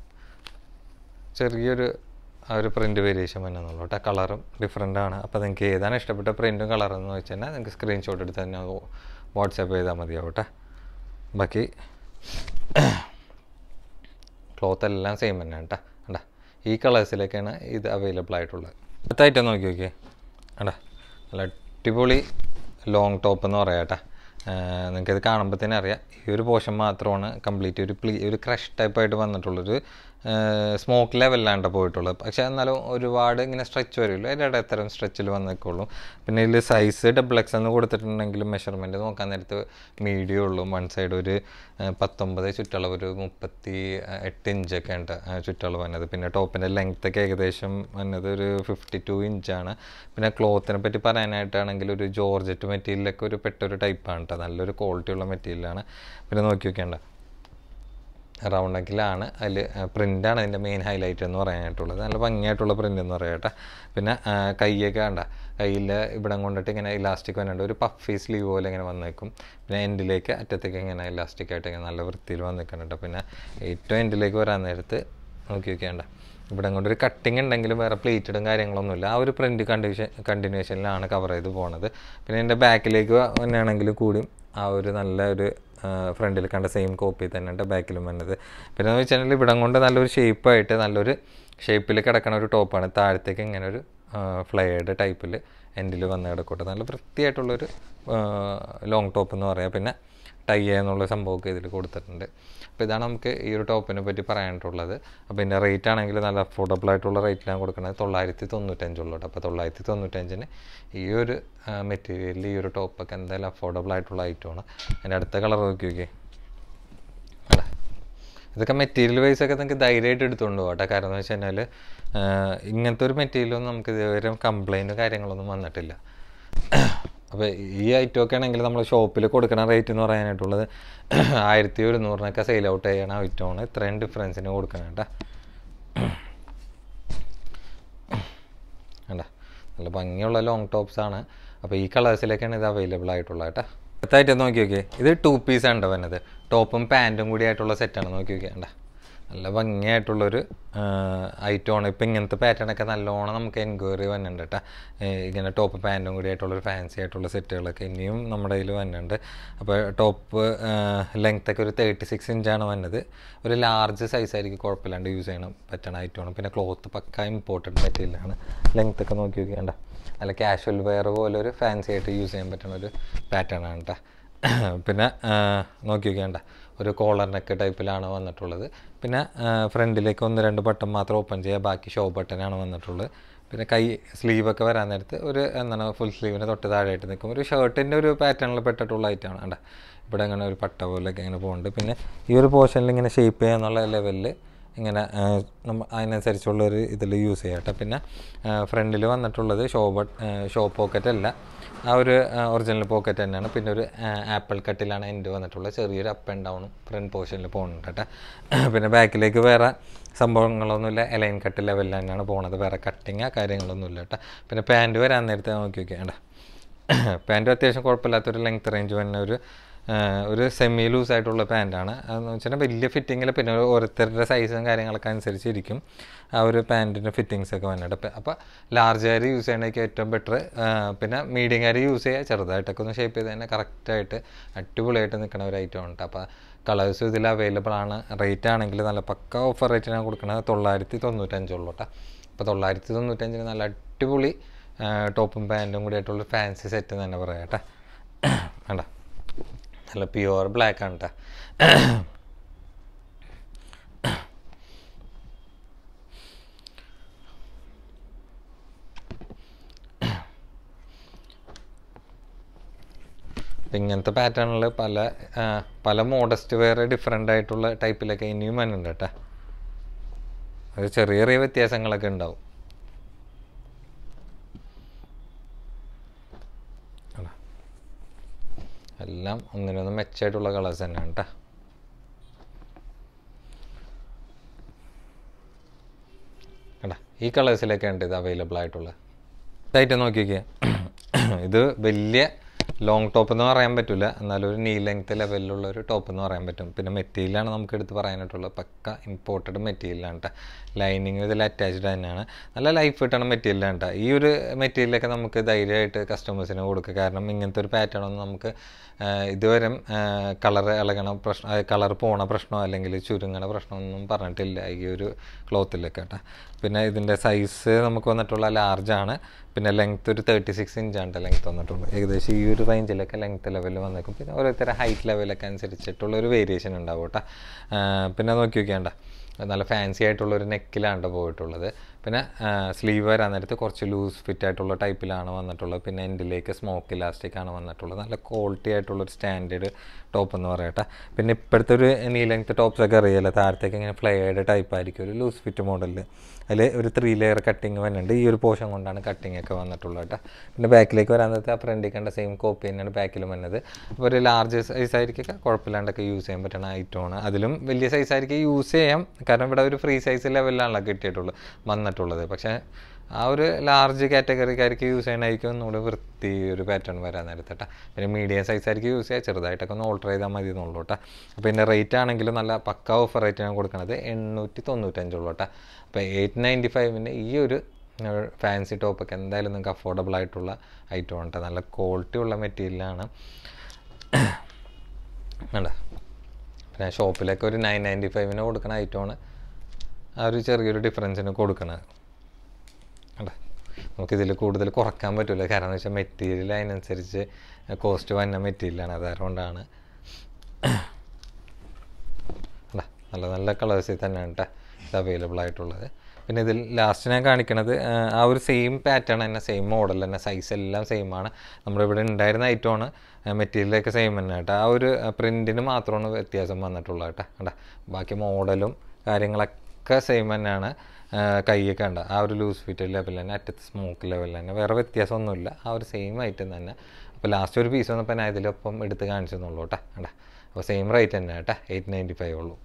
ചെറിയൊരു ആ ഒരു പ്രിന്റ് വേരിയേഷൻ വന്നെന്നുള്ളൂ കേട്ടോ. കളറും ഡിഫറെന്റ് ആണ്. അപ്പോൾ നിങ്ങൾക്ക് ഏതാണ് ഇഷ്ടപ്പെട്ട പ്രിന്റും കളറും എന്ന് വെച്ച് കഴിഞ്ഞാൽ നിങ്ങൾക്ക് സ്ക്രീൻഷോട്ട് എടുത്ത് തന്നെ വാട്സാപ്പ് ചെയ്താൽ മതിയാവും കേട്ടോ. ബാക്കി ക്ലോത്ത് എല്ലാം സെയിം തന്നെ കേട്ടോ. കണ്ടാ ഈ കളേഴ്സിലേക്കാണ് ഇത് അവൈലബിൾ ആയിട്ടുള്ളത്. അടുത്തായിട്ട് നോക്കി നോക്കിയേ. കണ്ടാ? നല്ല അടിപൊളി ലോങ് ടോപ്പ് എന്ന് പറയാം കേട്ടോ. നിങ്ങൾക്ക് ഇത് കാണുമ്പോൾ തന്നെ അറിയാം. ഈ ഒരു പോർഷൻ മാത്രമാണ് കംപ്ലീറ്റ് ഒരു പ്ലീ ഒരു ക്രഷ് ടൈപ്പായിട്ട് വന്നിട്ടുള്ളൊരു സ്മോക്ക് ലെവലിലാണ്ട് പോയിട്ടുള്ളത്. പക്ഷേ എന്നാലും ഒരുപാട് ഇങ്ങനെ സ്ട്രെച്ച് വരില്ല. അതിന്റെ ഇത്തരം സ്ട്രെച്ചിൽ വന്നേക്കുള്ളൂ. പിന്നെ ഇതിൽ സൈസ് ഡബിൾ എക്സ് എന്ന് കൊടുത്തിട്ടുണ്ടെങ്കിലും മെഷർമെന്റ് നോക്കാൻ നേരത്ത് മീഡിയം ഉള്ളൂ. വൺ സൈഡ് ഒരു പത്തൊമ്പത് ചുറ്റളവ് ഒരു മുപ്പത്തി എട്ട് ഇഞ്ചൊക്കെ ഉണ്ട് ചുറ്റളവ് വന്നത്. പിന്നെ ടോപ്പിന്റെ ലെങ്ത് ഒക്കെ ഏകദേശം വന്നത് ഒരു ഫിഫ്റ്റി ടു ഇഞ്ചാണ് പിന്നെ ക്ലോത്തിനെ പറ്റി പറയാനായിട്ടാണെങ്കിൽ ഒരു ജോർജറ്റ് മെറ്റീരിയലൊക്കെ ഒരു പെട്ടൊരു ടൈപ്പാണ് കേട്ടോ നല്ലൊരു ക്വാളിറ്റി ഉള്ള മെറ്റീരിയലാണ് പിന്നെ നോക്കി നോക്കേണ്ട റൗണ്ട് നെക്കിലാണ് അതിൽ പ്രിന്റാണ് അതിന്റെ മെയിൻ ഹൈലൈറ്റ് എന്ന് പറയാനായിട്ടുള്ളത്. നല്ല ഭംഗിയായിട്ടുള്ള പ്രിന്റ് എന്ന് പറയട്ടെ പിന്നെ കൈയൊക്കെ കണ്ട കയ്യിൽ ഇവിടെ കൊണ്ടിട്ട് ഇങ്ങനെ ഇലാസ്റ്റിക് വന്നിട്ട് ഒരു പഫി സ്ലീവ് പോലെ ഇങ്ങനെ വന്നേക്കും. പിന്നെ എൻഡിലേക്ക് അറ്റത്തേക്ക് ഇങ്ങനെ ഇലാസ്റ്റിക് ആയിട്ട് ഇങ്ങനെ നല്ല വൃത്തിയിൽ വന്നിക്കുന്നുണ്ട് പിന്നെ ഏറ്റവും എൻഡിലേക്ക് വരാൻ നേരത്ത് നോക്കി നോക്കിയാണ്ട ഇവിടെ കൊണ്ട് ഒരു കട്ടിങ് ഉണ്ടെങ്കിലും വേറെ പ്ലേറ്റഡും കാര്യങ്ങളൊന്നുമില്ല. ആ ഒരു പ്രിന്റ് കണ്ടീഷൻ കണ്ടിന്യൂഷനിലാണ് കവർ ചെയ്ത് പോണത്. പിന്നെ എന്റെ ബാക്കിലേക്ക് തന്നെയാണെങ്കിലും കൂടിയും ആ ഒരു നല്ല ഒരു ഫ്രണ്ടിൽ കണ്ട സെയിം കോപ്പി തന്നെ ഉണ്ട് ബാക്കിലും വന്നത്. പിന്നെ എന്ന് വെച്ചിട്ടുണ്ടെങ്കിൽ ഇവിടം കൊണ്ട് നല്ലൊരു ഷേപ്പായിട്ട് നല്ലൊരു ഷേപ്പിൽ കിടക്കണ ഒരു ടോപ്പാണ് താഴത്തേക്ക് ഇങ്ങനെ ഒരു ഫ്ലയേഡ് ടൈപ്പിൽ എൻഡിൽ വന്ന് കിടക്കട്ടെ നല്ല വൃത്തിയായിട്ടുള്ളൊരു ലോങ് ടോപ്പ് എന്ന് പറയാം. പിന്നെ ടൈ എന്നുള്ള സംഭവമൊക്കെ ഇതിൽ കൊടുത്തിട്ടുണ്ട്. അപ്പോൾ ഇതാണ് നമുക്ക് ഈ ഒരു ടോപ്പിനെ പറ്റി പറയാനായിട്ടുള്ളത്. അപ്പോൾ ഇതിന്റെ റേറ്റ് ആണെങ്കിൽ നല്ല അഫോർഡബിൾ ആയിട്ടുള്ള റേറ്റിലാണ് കൊടുക്കുന്നത്. തൊള്ളായിരത്തി തൊണ്ണൂറ്റഞ്ചുള്ളൂ അപ്പോൾ തൊള്ളായിരത്തി തൊണ്ണൂറ്റഞ്ചിന് ഈ ഒരു മെറ്റീരിയലിൽ ഈ ഒരു ടോപ്പൊക്കെ എന്തായാലും അഫോർഡബിൾ ആയിട്ടുള്ള ഐറ്റമാണ് അതിന്റെ അടുത്ത കളർ നോക്കി നോക്കിയേ. അല്ല? ഇതൊക്കെ മെറ്റീരിയൽ വൈസ് ഒക്കെ നിങ്ങൾക്ക് ധൈര്യമായിട്ട് എടുത്തുകൊണ്ട് പോകട്ടെ കാരണം എന്ന് വെച്ച് കഴിഞ്ഞാൽ ഇങ്ങനത്തെ ഒരു മെറ്റീരിയലൊന്നും നമുക്ക് ഇതുവരെ കംപ്ലൈന്റ് കാര്യങ്ങളൊന്നും വന്നിട്ടില്ല. അപ്പോൾ ഈ ഐറ്റം ഒക്കെ ആണെങ്കിൽ നമ്മൾ ഷോപ്പിൽ കൊടുക്കുന്ന റേറ്റ് എന്ന് പറയാനായിട്ടുള്ളത് ആയിരത്തി ഒരുന്നൂറിനൊക്കെ സെയിൽ ഔട്ട് ചെയ്യണ ഐറ്റമാണ് ഇത്രയും ഡിഫറൻസിന് കൊടുക്കണം കേട്ടോ. നല്ല ഭംഗിയുള്ള ലോങ് ടോപ്സ് ആണ്. അപ്പോൾ ഈ കളേഴ്സിലേക്കാണ് ഇത് അവൈലബിൾ ആയിട്ടുള്ളത് കേട്ടോ. അടുത്തായിട്ട് നോക്കി നോക്കിയേ ഇത് ടു പീസ് ആണ് വന്നത് ടോപ്പും പാന്റും കൂടി ആയിട്ടുള്ള സെറ്റാണ് നോക്കി നോക്കിയേ കണ്ട? നല്ല ഭംഗിയായിട്ടുള്ളൊരു ഐറ്റമാണ് ഇപ്പം ഇങ്ങനത്തെ പാറ്റേണൊക്കെ നല്ലോണം നമുക്ക് എൻക്വയറി വന്നിട്ടുണ്ട് കേട്ടോ ഇങ്ങനെ ടോപ്പ് പാന്റും കൂടി ആയിട്ടുള്ളൊരു ഫാൻസി ആയിട്ടുള്ള സെറ്റുകളൊക്കെ ഇനിയും നമ്മുടെ കയ്യിൽ വന്നിട്ടുണ്ട്. അപ്പോൾ ടോപ്പ് ലെങ്ത്തൊക്കെ ഒരു തേർട്ടി സിക്സ് ഇഞ്ചാണ് വന്നത്. ഒരു ലാർജ് സൈസ് ആയിരിക്കും കുഴപ്പമില്ലാണ്ട് യൂസ് ചെയ്യണം പറ്റണ ഐറ്റമാണ് പിന്നെ ക്ലോത്ത് പക്ക ഇമ്പോർട്ടഡ് മെറ്റീരിയലാണ് ലെങ്ത് ഒക്കെ നോക്കി നോക്കിയാണ്ട അല്ല കാഷ്വൽ വെയർ പോലെ ഒരു ഫാൻസി ആയിട്ട് യൂസ് ചെയ്യാൻ പറ്റുന്ന ഒരു പാറ്റേൺ ആണ് കേട്ടോ പിന്നെ നോക്കി നോക്കിയാണ്ട ഒരു കോളർ നെക്ക് ടൈപ്പിലാണ് വന്നിട്ടുള്ളത്. പിന്നെ ഫ്രണ്ടിലേക്ക് ഒന്ന് രണ്ട് ബട്ടൺ മാത്രം ഓപ്പൺ ചെയ്യുക. ബാക്കി ഷോ ബട്ടനാണ് വന്നിട്ടുള്ളത്. പിന്നെ കൈ സ്ലീവൊക്കെ വരാൻ നേരത്ത് ഒരു എന്താണ് ഫുൾ സ്ലീവിന് തൊട്ട് താഴെയായിട്ട് നിൽക്കും. ഒരു ഷർട്ടിന്റെ ഒരു പാറ്റേണിൽ പെട്ടിട്ടുള്ള ഐറ്റമാണ് കണ്ട? ഇവിടെ ഇങ്ങനെ ഒരു പട്ട പോലെയൊക്കെ ഇങ്ങനെ പോകുന്നുണ്ട് പിന്നെ ഈ ഒരു പോർഷനിൽ ഇങ്ങനെ ഷേപ്പ് ചെയ്യാന്നുള്ള ലെവലിൽ ഇങ്ങനെ നമ്മ അതിനനുസരിച്ചുള്ളൊരു ഇതിൽ യൂസ് ചെയ്യാം പിന്നെ ഫ്രണ്ടിൽ വന്നിട്ടുള്ളത് ഷോ ബട്ട് ഷോ പോക്കറ്റ് അല്ല. ആ ഒരു ഒറിജിനൽ പോക്കറ്റ് തന്നെയാണ്. പിന്നെ ഒരു ആപ്പിൾ കട്ടിലാണ് എന്റെ വന്നിട്ടുള്ളത്. ചെറിയൊരു അപ്പ് ആൻഡ് ഡൗണും ഫ്രണ്ട് പോർഷനിൽ പോകുന്നുണ്ട് കേട്ടോ. പിന്നെ ബാക്കിലേക്ക് വേറെ സംഭവങ്ങളൊന്നുമില്ല. എലൈൻ കട്ട് ലെവലിൽ തന്നെയാണ് പോണത്. വേറെ കട്ടിങ് കാര്യങ്ങളൊന്നുമില്ല കേട്ടോ. പിന്നെ പാന്റ് വരാൻ നേരത്തെ നോക്കി നോക്കിയാണ്ട പാന്റ് അത്യാവശ്യം കുഴപ്പമില്ലാത്തൊരു ലെങ്ത് റേഞ്ച് വന്നൊരു ഒരു ഒരു സെമി ലൂസ് ആയിട്ടുള്ള പാന്റാണ് അതെന്ന് വെച്ചാൽ വലിയ ഫിറ്റിങ്ങിൽ പിന്നെ ഓരോരുത്തരുടെ സൈസും കാര്യങ്ങളൊക്കെ അനുസരിച്ചിരിക്കും. ആ ഒരു പാന്റിന്റെ ഫിറ്റിങ്സ് ഒക്കെ വന്നിട്ട്. അപ്പോൾ ലാർജ് കാര് യൂസ് ചെയ്യണമെങ്കിൽ ഏറ്റവും ബെറ്റർ പിന്നെ മീഡിയം കാര് യൂസ് ചെയ്യുക ചെറുതായിട്ടൊക്കെ ഒന്ന് ഷേപ്പ് ചെയ്ത് തന്നെ കറക്റ്റായിട്ട് അടിപൊളിയായിട്ട് നിൽക്കുന്ന ഒരു ഐറ്റം ഉണ്ട് അപ്പോൾ കളേഴ്സും ഇതിൽ അവൈലബിൾ ആണ്. റേറ്റ് ആണെങ്കിൽ നല്ല പക്ക ഓഫർ റേറ്റിനാണ് കൊടുക്കുന്നത് തൊള്ളായിരത്തി തൊണ്ണൂറ്റഞ്ചുള്ളൂ കേട്ടോ അപ്പോൾ തൊള്ളായിരത്തി തൊണ്ണൂറ്റഞ്ചിന് നല്ല അടിപൊളി ടോപ്പും പാന്റും കൂടി ആയിട്ടുള്ള ഫാൻസി സെറ്റ് എന്ന് തന്നെ പറയാം കേട്ടോ വേണ്ട നല്ല പ്യുവർ ബ്ലാക്ക് ആണ് കേട്ടോ ഇങ്ങനത്തെ പാറ്റേണിൽ പല പല മോഡസ്റ്റ് വേറെ ഡിഫറെന്റ് ആയിട്ടുള്ള ടൈപ്പിലൊക്കെ ഇനിയും മനുണ്ട് കേട്ടോ അത് ചെറിയ ചെറിയ വ്യത്യാസങ്ങളൊക്കെ ഉണ്ടാവും കണ്ടോ? എല്ലാം ഒന്നിനൊന്നും മെച്ചമായിട്ടുള്ള കളേഴ്സ് തന്നെയാണ് കേട്ടോ കണ്ട ഈ കളേഴ്സിലൊക്കെയാണ് ഇത് അവൈലബിൾ ആയിട്ടുള്ളത്. ഇതായിട്ട് നോക്കിക്കേ ഇത് വലിയ ലോങ് ടോപ്പ് എന്ന് പറയാൻ പറ്റില്ല എന്നാലും ഒരു നീ ലെങ്ത് ലെവലിലുള്ള ഒരു ടോപ്പ് എന്ന് പറയാൻ പറ്റും. പിന്നെ മെറ്റീരിയലാണ് നമുക്ക് എടുത്ത് പറയാനായിട്ടുള്ളത്. പക്ക ഇമ്പോർട്ടഡ് മെറ്റീരിയലാണ് കേട്ടോ ലൈനിങ് ഇതിൽ അറ്റാച്ച്ഡ് തന്നെയാണ്. നല്ല ലൈഫ് കിട്ടണ മെറ്റീരിയലാണ് കേട്ടോ ഈ ഒരു മെറ്റീരിയലൊക്കെ നമുക്ക് ധൈര്യമായിട്ട് കസ്റ്റമേഴ്സിന് കൊടുക്കുക. കാരണം ഇങ്ങനത്തെ ഒരു പാറ്റേൺ ഒന്നും നമുക്ക് ഇതുവരെ കളർ ഇളകണ പ്രശ്നം കളർ പോണ പ്രശ്നമോ അല്ലെങ്കിൽ ചുരുങ്ങണ പ്രശ്നമൊന്നും പറഞ്ഞിട്ടില്ല ഈ ഒരു ക്ലോത്തിലൊക്കെ കേട്ടോ പിന്നെ ഇതിന്റെ സൈസ് നമുക്ക് വന്നിട്ടുള്ള ലാർജാണ് പിന്നെ ലെങ്ത് ഒരു തേർട്ടി സിക്സ് ഇഞ്ചാണ് ലെങ്ത് വന്നിട്ടുള്ളൂ. ഏകദേശം ഈ ഒരു റേഞ്ചിലൊക്കെ ലെങ്ത് ലെവലിൽ വന്നേക്കും. പിന്നെ ഓരോരുത്തരുടെ ഹൈറ്റ് ലെവലൊക്കെ അനുസരിച്ചിട്ടുള്ള ഒരു വേരിയേഷൻ ഉണ്ടാവും കേട്ടോ പിന്നെ നോക്കി നോക്കിയാണ്ട നല്ല ഫാൻസി ആയിട്ടുള്ള ഒരു നെക്കിലാണ് പോയിട്ടുള്ളത്. പിന്നെ സ്ലീവ് വരാൻ നേരത്ത് കുറച്ച് ലൂസ് ഫിറ്റ് ആയിട്ടുള്ള ടൈപ്പിലാണ് വന്നിട്ടുള്ളത്. പിന്നെ എൻഡിലേക്ക് സ്മോക്ക് ഇലാസ്റ്റിക് ആണ് വന്നിട്ടുള്ളത്. നല്ല ക്വാളിറ്റി ആയിട്ടുള്ളൊരു സ്റ്റാൻഡേർഡ് ടോപ്പ് എന്ന് പറയട്ടെ പിന്നെ ഇപ്പോഴത്തെ ഒരു നീ ലെങ്ത് ടോപ്സ് ഒക്കെ അറിയാലോ? താഴത്തേക്ക് ഇങ്ങനെ ഫ്ലെയർഡ് ടൈപ്പ് ആയിരിക്കും. ഒരു ലൂസ് ഫിറ്റ് മോഡലിൽ അതിൽ ഒരു ത്രീ ലെയർ കട്ടിങ് വരുന്നുണ്ട് ഈ ഒരു പോർഷൻ കൊണ്ടാണ് കട്ടിങ് ഒക്കെ വന്നിട്ടുള്ളത് കേട്ടോ. പിന്നെ ബാക്കിലേക്ക് വരാൻ നേരത്തെ ആ ഫ്രണ്ടിൽ കണ്ട സെയിം കോപ്പി തന്നെയാണ് ബാക്കിലും വന്നത്. അപ്പോൾ ഒരു ലാർജ് സൈസ് ആയിരിക്കും കുഴപ്പമില്ലാണ്ടൊക്കെ യൂസ് ചെയ്യാൻ പറ്റുന്ന ഐറ്റമാണ് അതിലും വലിയ സൈസ് ആയിരിക്കും യൂസ് ചെയ്യാം. കാരണം ഇവിടെ ഒരു ഫ്രീ സൈസ് ലെവലിലാണല്ലോ കിട്ടിയിട്ടുള്ളത് വന്നിട്ടുള്ളത്. പക്ഷേ ആ ഒരു ലാർജ് കാറ്റഗറിക്കാർക്ക് യൂസ് ചെയ്യണമായിരിക്കും ഒന്നുകൂടി വൃത്തി ഒരു പാറ്റേൺ വരാൻ നേരത്തെ പിന്നെ മീഡിയം സൈസ് ആയിരിക്കും യൂസ് ചെയ്യുക ചെറുതായിട്ടൊക്കെ ഒന്ന് ഓൾട്ടർ ചെയ്താൽ മതി എന്നുള്ളൂ കേട്ടോ അപ്പോൾ ഇതിന്റെ റേറ്റ് ആണെങ്കിലും നല്ല പക്ക ഓഫർ റേറ്റാണ് കൊടുക്കുന്നത് എണ്ണൂറ്റി തൊണ്ണൂറ്റഞ്ചുള്ളൂ കേട്ടോ അപ്പോൾ എയ്റ്റ് നയന്റി ഫൈവിന്റെ ഈ ഒരു ഫാൻസി ടോപ്പൊക്കെ എന്തായാലും നിങ്ങൾക്ക് അഫോർഡബിൾ ആയിട്ടുള്ള ഐറ്റം ഉണ്ട് നല്ല ക്വാളിറ്റി ഉള്ള മെറ്റീരിയലാണ് വേണ്ട പിന്നെ ഷോപ്പിലൊക്കെ ഒരു നയൻ നയന്റി ഫൈവിന് കൊടുക്കുന്ന ഐറ്റമാണ് ആ ഒരു ചെറിയൊരു ഡിഫറൻസിന് കൊടുക്കണത്. അല്ല? നമുക്കിതിൽ കൂടുതൽ കുറയ്ക്കാൻ പറ്റില്ല കാരണം എന്ന് വെച്ചാൽ മെറ്റീരിയൽ അതിനനുസരിച്ച് കോസ്റ്റ് വന്ന മെറ്റീരിയലാണ് അത് അതുകൊണ്ടാണ് അല്ല? നല്ല നല്ല കളേഴ്സിൽ തന്നെയാണ് കേട്ടോ ഇത് അവൈലബിൾ ആയിട്ടുള്ളത്. പിന്നെ ഇതിൽ ലാസ്റ്റ് ഞാൻ കാണിക്കണത് ആ, ഒരു സെയിം പാറ്റേൺ തന്നെ സെയിം മോഡൽ തന്നെ സൈസ് എല്ലാം സെയിം ആണ്. നമ്മുടെ ഇവിടെ ഉണ്ടായിരുന്ന ഐറ്റമാണ് മെറ്റീരിയലൊക്കെ സെയിം തന്നെ കേട്ടോ ആ ഒരു പ്രിന്റിന് മാത്രമാണ് വ്യത്യാസം വന്നിട്ടുള്ളത് കേട്ടോ കേട്ടോ ബാക്കി മോഡലും കാര്യങ്ങളൊക്കെ സെയിം തന്നെയാണ്. കൈയൊക്കെ ഉണ്ട് ആ ഒരു ലൂസ് ഫിറ്റ് ലെവൽ തന്നെ അറ്റത്ത് സ്മോക്ക് ലെവൽ തന്നെ. വേറെ വ്യത്യാസമൊന്നുമില്ല. ആ ഒരു സെയിം ഐറ്റം തന്നെ. അപ്പോൾ ലാസ്റ്റ് ഒരു പീസ് വന്നപ്പോൾ ഞാൻ ഇതിലൊപ്പം എടുത്ത് കാണിച്ചെന്നുള്ളൂ കേട്ടോ. കണ്ട? അപ്പോൾ സെയിം റേറ്റ് തന്നെ കേട്ടോ. എയ്റ്റ് നയന്റി ഫൈവ് ഉള്ളൂ.